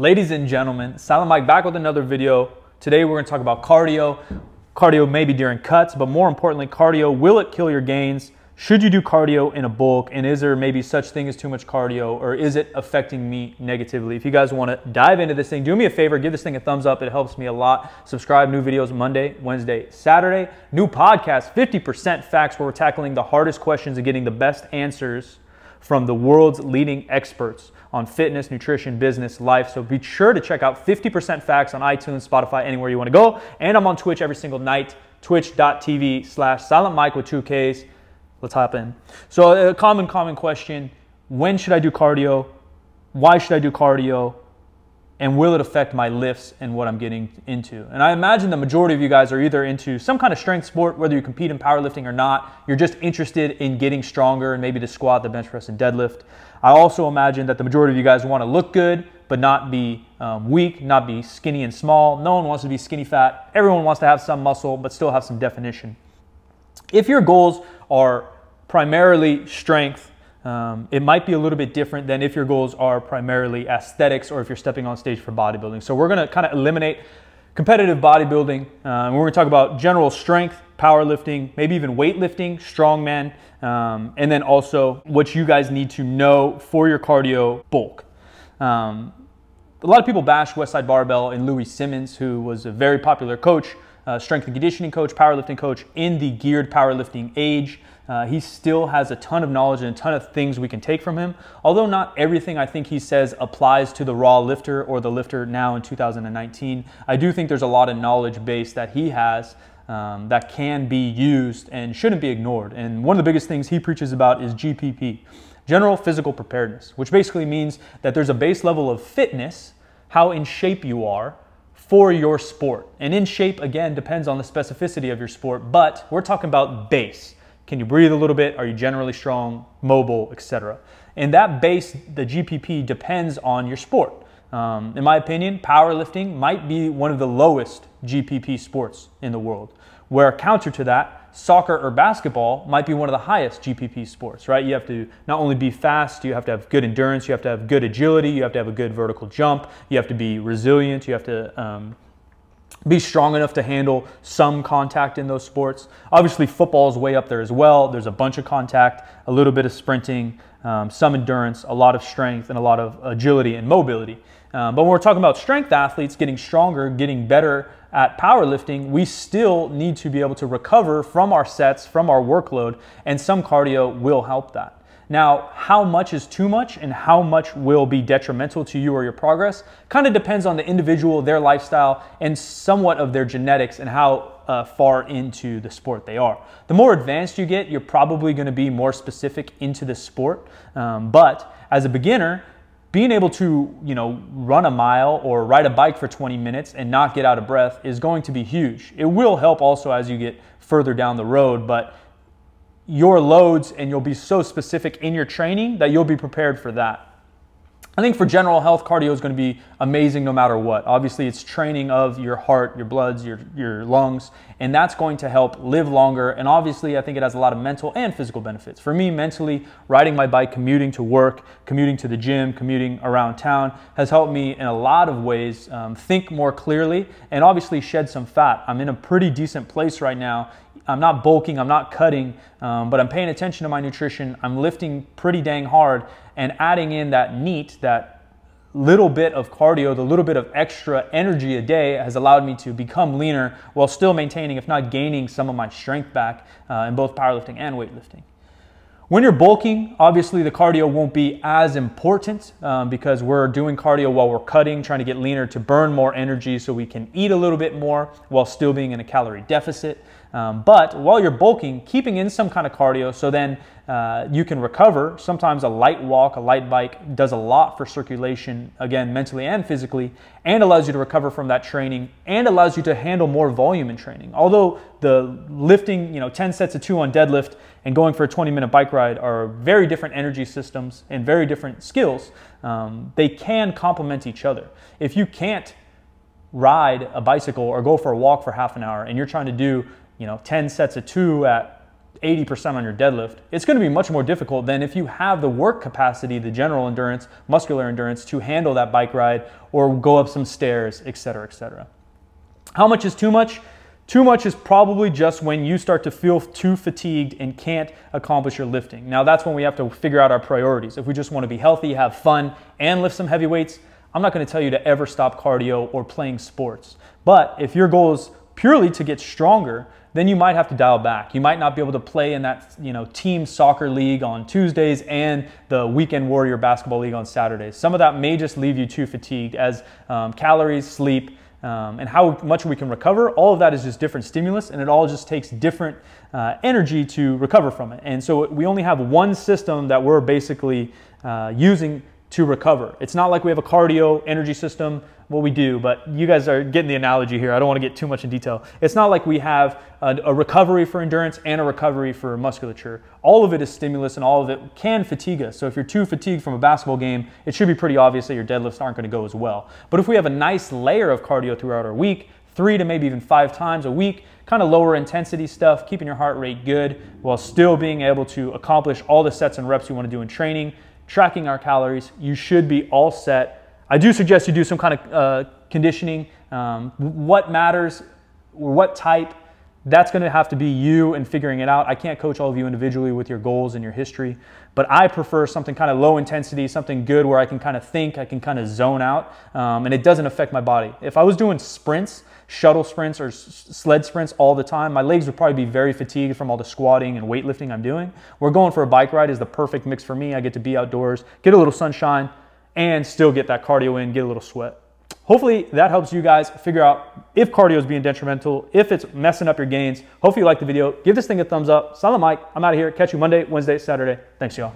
Ladies and gentlemen, Silent Mike back with another video. Today we're gonna talk about cardio. Cardio maybe during cuts, but more importantly, cardio, will it kill your gains? Should you do cardio in a bulk? And is there maybe such thing as too much cardio or is it affecting me negatively? If you guys wanna dive into this thing, do me a favor, give this thing a thumbs up. It helps me a lot. Subscribe, new videos Monday, Wednesday, Saturday. New podcast, 50% facts where we're tackling the hardest questions and getting the best answers from the world's leading experts on fitness, nutrition, business, life. So be sure to check out 50% Facts on iTunes, Spotify, anywhere you want to go. And I'm on Twitch every single night, twitch.tv slash silent mike with two Ks. Let's hop in. So a common, common question, when should I do cardio? Why should I do cardio? And will it affect my lifts and what I'm getting into? And I imagine the majority of you guys are either into some kind of strength sport, whether you compete in powerlifting or not. You're just interested in getting stronger and maybe the squat, the bench press, and deadlift. I also imagine that the majority of you guys want to look good, but not be um, weak, not be skinny and small. No one wants to be skinny fat. Everyone wants to have some muscle, but still have some definition. If your goals are primarily strength, um, it might be a little bit different than if your goals are primarily aesthetics or if you're stepping on stage for bodybuilding. So we're to kind of eliminate competitive bodybuilding. Uh, we're to talk about general strength, powerlifting, maybe even weightlifting, strongman, um, and then also what you guys need to know for your cardio bulk. Um, a lot of people bash Westside Barbell and Louie Simmons, who was a very popular coach, uh, strength and conditioning coach, powerlifting coach in the geared powerlifting age. Uh, he still has a ton of knowledge and a ton of things we can take from him. Although not everything I think he says applies to the raw lifter or the lifter now in 2019, I do think there's a lot of knowledge base that he has um, that can be used and shouldn't be ignored. And one of the biggest things he preaches about is GPP, general physical preparedness, which basically means that there's a base level of fitness, how in shape you are, for your sport. And in shape, again, depends on the specificity of your sport, but we're talking about base. Can you breathe a little bit? Are you generally strong, mobile, etc.? And that base, the GPP, depends on your sport. Um, in my opinion, powerlifting might be one of the lowest GPP sports in the world. Where counter to that, soccer or basketball might be one of the highest GPP sports, right? You have to not only be fast, you have to have good endurance, you have to have good agility, you have to have a good vertical jump, you have to be resilient, you have to um, be strong enough to handle some contact in those sports. Obviously, football is way up there as well. There's a bunch of contact, a little bit of sprinting, um, some endurance, a lot of strength, and a lot of agility and mobility. Um, but when we're talking about strength athletes getting stronger, getting better at powerlifting, we still need to be able to recover from our sets, from our workload, and some cardio will help that. Now, how much is too much and how much will be detrimental to you or your progress kind of depends on the individual, their lifestyle, and somewhat of their genetics and how uh, far into the sport they are. The more advanced you get, you're probably going to be more specific into the sport. Um, but as a beginner, being able to, you know, run a mile or ride a bike for 20 minutes and not get out of breath is going to be huge. It will help also as you get further down the road, but your loads and you'll be so specific in your training that you'll be prepared for that. I think for general health, cardio is going to be amazing no matter what. Obviously, it's training of your heart, your bloods, your, your lungs, and that's going to help live longer. And obviously, I think it has a lot of mental and physical benefits. For me, mentally, riding my bike, commuting to work, commuting to the gym, commuting around town has helped me in a lot of ways um, think more clearly and obviously shed some fat. I'm in a pretty decent place right now I'm not bulking, I'm not cutting, um, but I'm paying attention to my nutrition. I'm lifting pretty dang hard and adding in that NEAT, that little bit of cardio, the little bit of extra energy a day has allowed me to become leaner while still maintaining, if not gaining, some of my strength back uh, in both powerlifting and weightlifting. When you're bulking, obviously the cardio won't be as important um, because we're doing cardio while we're cutting, trying to get leaner to burn more energy so we can eat a little bit more while still being in a calorie deficit. Um, but while you're bulking, keeping in some kind of cardio so then uh, you can recover. Sometimes a light walk, a light bike does a lot for circulation, again, mentally and physically, and allows you to recover from that training and allows you to handle more volume in training. Although the lifting, you know, 10 sets of two on deadlift and going for a 20 minute bike ride are very different energy systems and very different skills, um, they can complement each other. If you can't ride a bicycle or go for a walk for half an hour and you're trying to do you know 10 sets of two at 80% on your deadlift. It's going to be much more difficult than if you have the work capacity, the general endurance, muscular endurance to handle that bike ride or go up some stairs, etc., etc. How much is too much? Too much is probably just when you start to feel too fatigued and can't accomplish your lifting. Now that's when we have to figure out our priorities. If we just want to be healthy, have fun, and lift some heavy weights, I'm not going to tell you to ever stop cardio or playing sports. But if your goal is purely to get stronger, then you might have to dial back. You might not be able to play in that you know team soccer league on Tuesdays and the weekend warrior basketball league on Saturdays. Some of that may just leave you too fatigued as um, calories, sleep, um, and how much we can recover, all of that is just different stimulus and it all just takes different uh, energy to recover from it. And so we only have one system that we're basically uh, using to recover. It's not like we have a cardio energy system what we do, but you guys are getting the analogy here. I don't want to get too much in detail. It's not like we have a, a, recovery for endurance and a recovery for musculature. All of it is stimulus and all of it can fatigue us. So if you're too fatigued from a basketball game, it should be pretty obvious that your deadlifts aren't going to go as well. But if we have a nice layer of cardio throughout our week, three to maybe even five times a week, kind of lower intensity stuff, keeping your heart rate good while still being able to accomplish all the sets and reps you want to do in training, tracking our calories, you should be all set I do suggest you do some kind of uh, conditioning. Um, what matters, or what type, that's going to have to be you and figuring it out. I can't coach all of you individually with your goals and your history, but I prefer something kind of low intensity, something good where I can kind of think, I can kind of zone out, um, and it doesn't affect my body. If I was doing sprints, shuttle sprints or sled sprints all the time, my legs would probably be very fatigued from all the squatting and weightlifting I'm doing. We're going for a bike ride is the perfect mix for me. I get to be outdoors, get a little sunshine, and still get that cardio in, get a little sweat. Hopefully that helps you guys figure out if cardio is being detrimental, if it's messing up your gains. Hopefully you like the video. Give this thing a thumbs up. Silent Mike, I'm out of here. Catch you Monday, Wednesday, Saturday. Thanks, y'all.